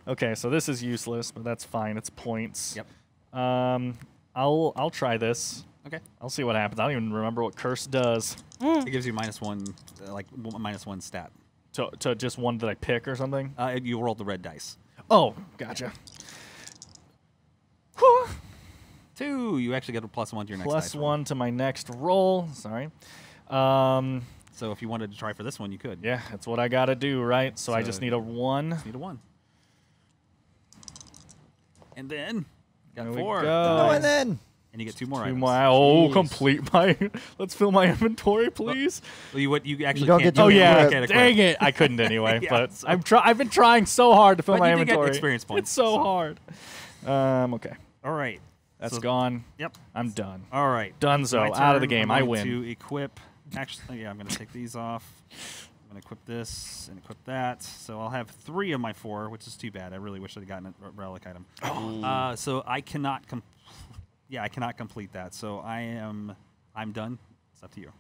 okay, so this is useless, but that's fine. It's points. Yep. Um, I'll I'll try this. Okay. I'll see what happens. I don't even remember what curse does. It gives you minus one, uh, like w- minus one stat. To, to just one that I pick or something. Uh, you rolled the red dice. Oh, gotcha. Whew. Two. You actually get a plus one to your next Plus dice roll. one to my next roll. Sorry. Um, So if you wanted to try for this one, you could. yeah, that's what I gotta do, right? So, I just need a one. Need a one. And then got There we four. go. Oh, and then. And you get two more Two items. more. Oh, Jeez. complete my. Let's fill my inventory, please. Well, you what you actually don't can't get do oh yeah, You can't equip. dang it! I couldn't anyway. Yeah, but so- I'm try. I've been trying so hard to fill But my you did get inventory. experience points, It's so, so- hard. Um. Okay, All right. that's So- gone. Yep. I'm done. All right. Dunzo, My out of the game. I'm I going win. To equip. Actually, yeah, I'm going to take these off. I'm going to equip this and equip that. So I'll have three of my four, which is too bad. I really wish I'd gotten a relic item. Uh, so I cannot. Com- yeah, I cannot complete that. So I am. I'm done. It's up to you.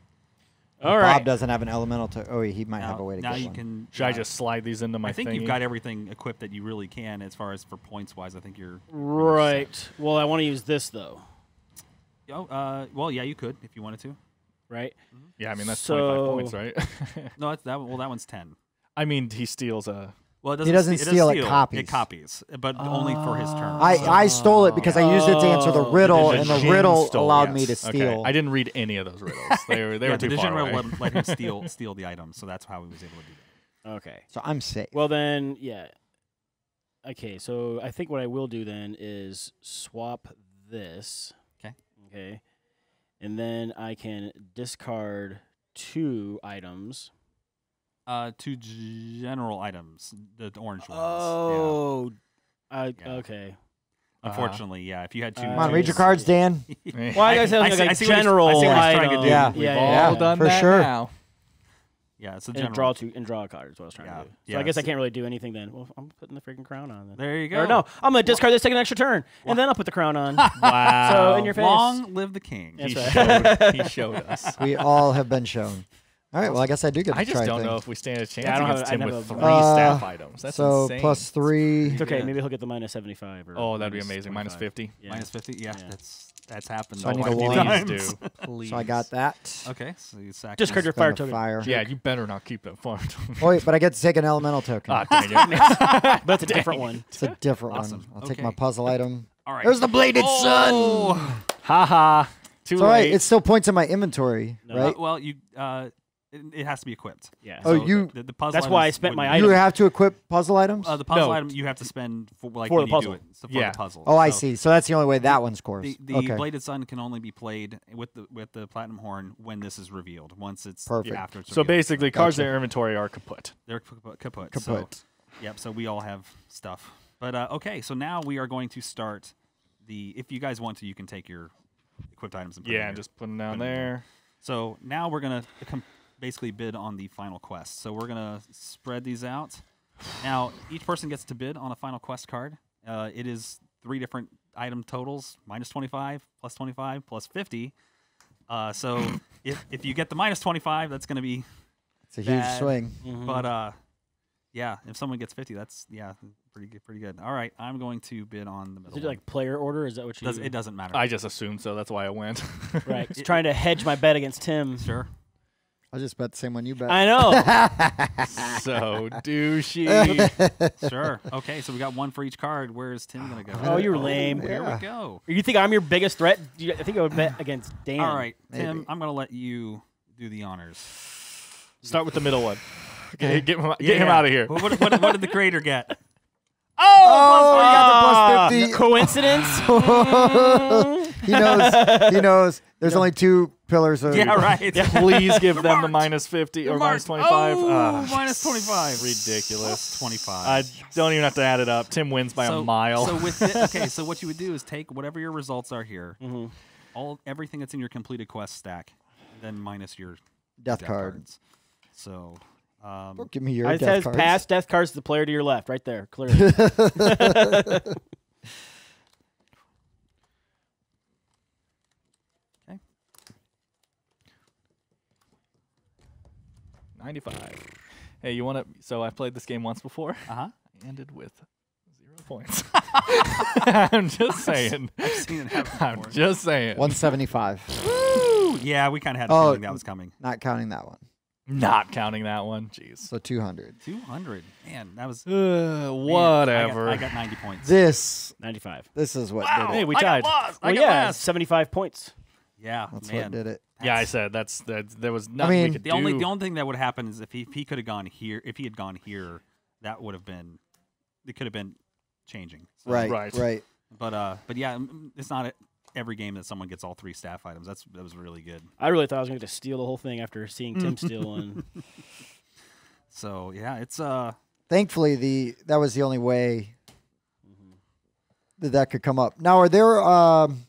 All Bob right. doesn't have an elemental to. Oh, he might Now, have a way to now get you one. can. Should I uh, just slide these into my I think thingy? you've got everything equipped that you really can as far as for points wise. I think you're pretty much set. Right. Well, I want to use this though. Oh, uh, well, yeah, you could if you wanted to. Right. Yeah, I mean that's So- 25 points, right? No, that's that. Well, that one's ten. I mean, he steals a. Well, it He doesn't. doesn't it steal, it It copies. copies, but only for his turn. I, I stole it because I used it to answer the Oh. riddle, The and the riddle stole, allowed me yes. to Okay. steal. I didn't read any of those riddles. They were they yeah, were the too vision far rail away. let, let him steal steal the item, so that's how he was able to do that. Okay. so I'm safe. Well then, yeah. Okay, so I think what I will do then is swap this. Okay. Okay. And then I can discard two items. Uh, two general items, the orange ones. Oh. I, Yeah. okay. yeah. Unfortunately, yeah. If you had two, Come on, read your cards, Dan. Well, I guess I, I was see- like I a see what he's- I see what he's trying to do. Yeah. We've yeah, all yeah. done for that sure. now. yeah, it's a And draw two and draw a card is what I was trying Yeah. to do. So Yeah, I guess I can't really do anything then. Well, I'm putting the freaking crown on then. There you go. Or no, I'm gonna discard this, take an extra turn, and then I'll put the crown on. Wow. So in your face. Long live the king. That's he right. showed, he showed us. We all have been shown. All right. Well, I guess I do get to I just try don't things. know if we stand a chance I don't have- against I him never with three Uh, staff items. That's so insane. plus three. It's okay. Yeah. Maybe he'll get the minus 75. Or Oh, that'd be amazing. Minus 25. 50. Yeah. Minus fifty. Yeah, Yeah. that's that's happened. So I need a few one. times. Please do. Please. So I got that. Okay, so you sack Discard these. your fire token. fire. Yeah, you better not keep that far. Oh, wait, but I get to take an elemental token. ah, dang it. But a different one. it's a different Awesome. one. I'll take my puzzle item. All right. There's the bladed sun. Oh! Ha ha. Too It's all right. late. It still points in my inventory, No. right? Uh, well, you uh, it, it has to be equipped. yeah. Oh, So you- The, the puzzle That's why I items spent my wouldn't- you item. have to equip puzzle items. Uh, the puzzle No. item you have to spend for like For when the you puzzle. do it. So for Yeah. the puzzle. oh, I So see. So that's the only way that one's scores. The, the okay. bladed sun can only be played with the with the platinum horn when this is revealed. Once it's Perfect. after it's So revealed. basically, cards in Gotcha. your inventory are kaput. they're kaput. kaput. Kaput. So, yep. So we all have stuff. But uh, okay, so now we are going to start the. If you guys want to, you can take your equipped items and put them Yeah, here. just put them down Put 'em there. there. So now we're gonna com- basically bid on the final quest. So we're gonna spread these out. Now each person gets to bid on a final quest card. Uh, it is three different item totals: minus twenty-five, plus twenty-five, plus fifty. Uh, so if if you get the minus twenty-five, that's gonna be. It's a huge bad. swing. Mhm. But uh, yeah, if someone gets fifty, that's yeah, pretty good. Pretty good. All right, I'm going to bid on the middle. Is it one. like player order? Is that what you? Does, it doesn't matter. I just assumed so. That's why I went. right. It's It- trying to hedge my bet against Tim. sure. I just bet the same one you bet. I know. so douchey. Sure. Okay, so we got one for each card. Where is Tim gonna go? Oh, you're lame. Here Yeah. we go. you think I'm your biggest threat? You- I think I would bet against Dan. All right, Tim. Maybe. I'm gonna let you do the honors. Start with the middle one. Okay. Get, him, get Yeah, him yeah. out of here. What, what, what, what did the creator get? Oh, you got Ah, the plus 50. Coincidence? he knows. He knows. There's only two pillars. Of, yeah, right. Please give them the Remarked. minus 50 or minus 25. Oh, Ah, minus 25. ridiculous. 25. I don't even have to add it up. Tim wins by so, a mile. So with thi- okay, so what you would do is take whatever your results are here, Mhm. all everything that's in your completed quest stack, then minus your Death death card. cards. So, um, Give me your It death says cards. pass death cards to the player to your left, right there, clearly. 95. Hey, you want to? So I played this game once before. uh huh. I ended with zero points. I'm just saying. I've seen it happen I'm before. just saying. 175. Woo! Yeah, we kind of had a Oh, feeling that was coming. Not counting that one. Not counting that one. Jeez. So 200. 200. Man, that was Uh, man, whatever. I got, I got 90 points. This. 95. This is what wow. did it. Hey, we I got tied. lost. I Well, got yeah, last. 75 points. Yeah, That's man. what did it. yeah, I said that's that. There was nothing mean- we could the do. only the only thing that would happen is if he, if he could have gone here, if he had gone here, that would have been, it could have been changing. So- Right. Right. Right. But uh, but yeah, mm, it's not every game that someone gets all three staff items. That's that was really good. I really thought I was going to steal the whole thing after seeing Tim steal one. So yeah, it's uh, Thankfully, the that was the only way Mm-hmm. that that could come up. Now, are there um,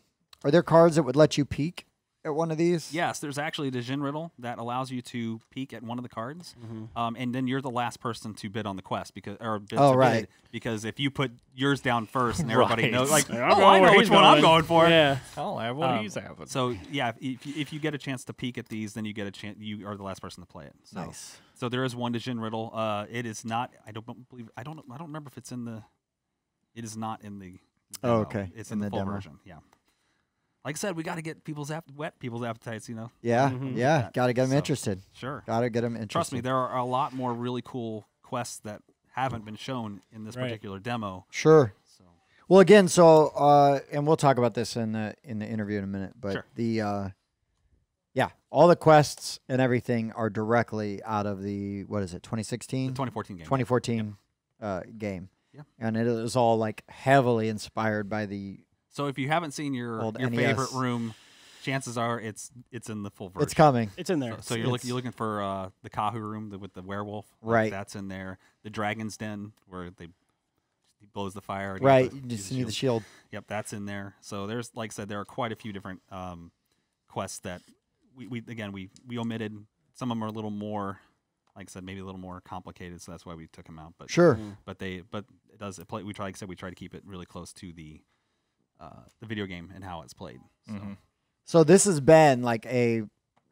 are there cards that would let you peek at one of these? yes, there's actually the Djinn riddle that allows you to peek at one of the cards, Mm-hmm. um, and then you're the last person to bid on the quest because or bid Oh, to right. bid, because if you put yours down first and everybody Right. knows, like, I'm oh, I know he's which one I'm going. going for. Yeah. I'll have what Um, he's having. So yeah, if, if, if you get a chance to peek at these, then you get a chance. You are the last person to play it. So, Nice. So there is one to Djinn Riddle. Uh, it is not. I don't believe. I don't. I don't remember if it's in the. It is not in the. Oh, okay. It's In in, the, the full demo. version. Yeah. Like I said, we got to get people's ap- wet people's appetites. You know. Yeah. Mhm. Yeah. Yeah, Got to get them so- interested. Sure. Got to get them interested. Trust me, there are a lot more really cool quests that haven't been shown in this Right. particular demo. Sure. So Well, again, so uh, and we'll talk about this in the in the interview in a minute, but Sure. the uh, yeah, all the quests and everything are directly out of the what is it, 2016, 2014 game. 2014 uh, game. Yeah. And it is all like heavily inspired by the. So if you haven't seen your Old your favorite room, chances are it's it's in the full version. It's coming. It's in there. So, so you're looking you're looking for uh, the Kahu room the, with the werewolf. like, Right. That's in there. The Dragon's Den where they he blows the fire. Right. have You just the need the shield. shield. Yep, that's in there. So there's like I said, there are quite a few different um, quests that we, we again we we omitted. Some of them are a little more, like I said, maybe a little more complicated. So that's why we took them out. But Sure. Mhm. but they but it does it play. We try like I said we try to keep it really close to the uh, the video game and how it's played. So. Mhm. So this has been like a,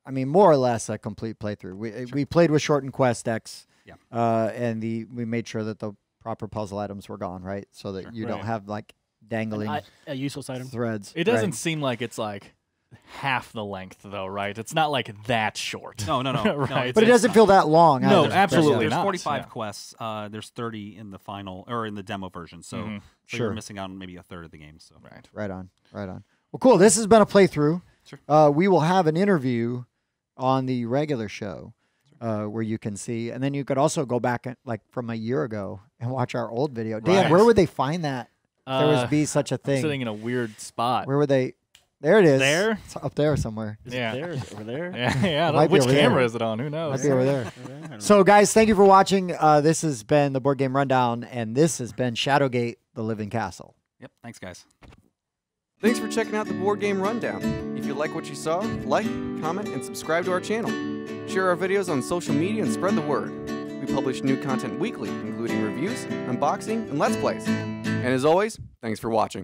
I mean, more or less a complete playthrough. We we played with shortened quest decks. Yeah. Uh, and the we made sure that the proper puzzle items were gone, right? So that Sure. you don't have like dangling I, a useless item. threads. It doesn't Right. seem like it's like half the length though, right? It's not like that short. No, no, no. no, right. it's- But it doesn't feel that long. No, either. absolutely There's not, 45 yeah. quests. Uh, there's 30 in the final or in the demo version. So, Mhm. so Sure. you're missing out on maybe a third of the game. So Right. Right on. Right on. Well, cool. This has been a playthrough. Sure. Uh, we will have an interview on the regular show uh, where you can see, and then you could also go back at, like from a year ago and watch our old video. Dan, Right. where would they find that? If there was Uh, be such a I'm thing. sitting in a weird spot. Where would they? There it is. There? It's up there somewhere. Is Yeah. it there? Is it over there? Yeah, yeah. I don't might which camera is it on? Who knows? Might be over there. Over there? I don't know. So, guys, thank you for watching. Uh, this has been the Board Game Rundown, and this has been Shadowgate: The Living Castle. yep. Thanks, guys. Thanks for checking out the Board Game Rundown. If you like what you saw, like, comment, and subscribe to our channel. Share our videos on social media and spread the word. We publish new content weekly, including reviews, unboxing, and Let's Plays. And as always, thanks for watching.